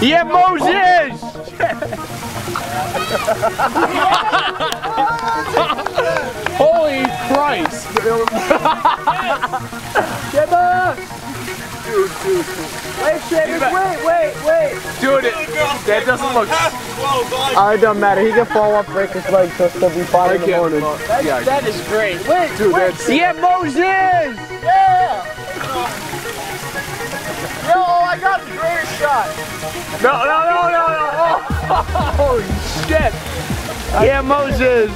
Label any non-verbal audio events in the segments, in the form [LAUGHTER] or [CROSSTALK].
Yeah, Moses! Holy Christ! Wait, Seamus, wait, wait, wait. Dude, it, that doesn't look. Oh, it doesn't matter. He can fall off, break his leg, so still be fine in the morning. Yeah, That is great. Wait, dude, wait. Yeah, Moses! Yeah. Shot. No, no, no, no, no! [LAUGHS] Oh, shit! Yeah, Moses!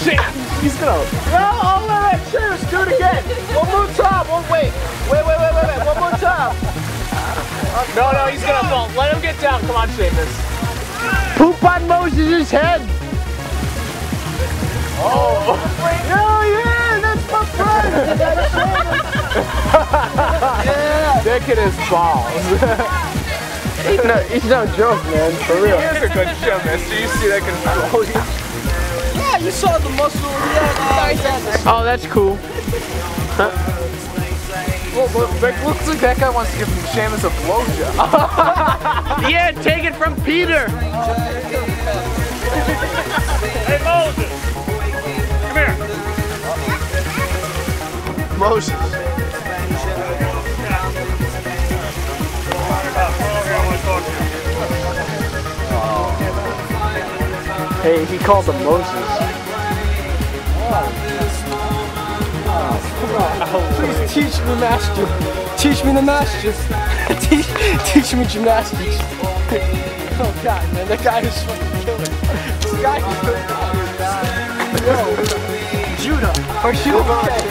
Shit! He's gonna. No, oh, wait, wait, Seamus, do it again. One more time. One, wait, wait, wait, wait, wait, wait. One more time. No, no, he's gonna fall. Let him get down. Come on, Seamus. Poop on Moses' head! Oh. No, yeah. Dick in his balls. [LAUGHS] He's no, he's no joke, man. For real. Here's a good show, mister. You see that control. Oh, yeah, you saw the muscle. Yeah, Oh, that's cool. Well, look, it looks like that guy wants to give Seamus a blowjob. [LAUGHS] Yeah, take it from Peter! Hey Moses! Come here. Moses. Hey, he calls him Moses. Please teach me master. Teach me the master. [LAUGHS] teach, teach me gymnastics. [LAUGHS] oh god, man, that guy is fucking killer. This guy is Yo, Judah, are you oh, okay?